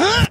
Huh?